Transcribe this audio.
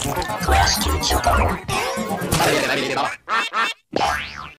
小屋敷にしよう。